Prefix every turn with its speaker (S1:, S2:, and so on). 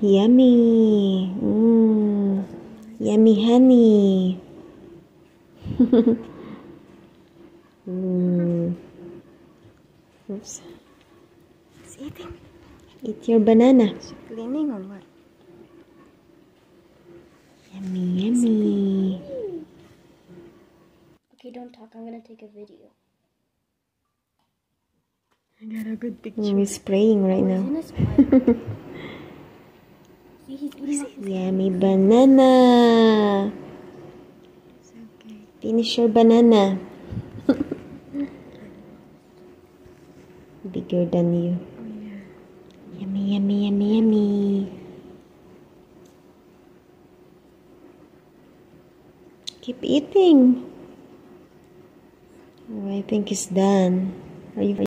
S1: Yummy. Mm. Yummy honey. mm. Oops.
S2: It's eating.
S1: Eat your banana.
S2: Is she cleaning or what?
S1: Yummy, yummy.
S3: Okay, don't talk. I'm gonna take a video.
S2: I got a good picture.
S1: He's spraying right
S3: He's
S1: now. Yummy banana.
S2: Okay.
S1: Finish your banana. Bigger than you.
S2: Oh yeah.
S1: Yummy, yummy, yummy, yummy. Keep eating. Oh, I think it's done. Are you?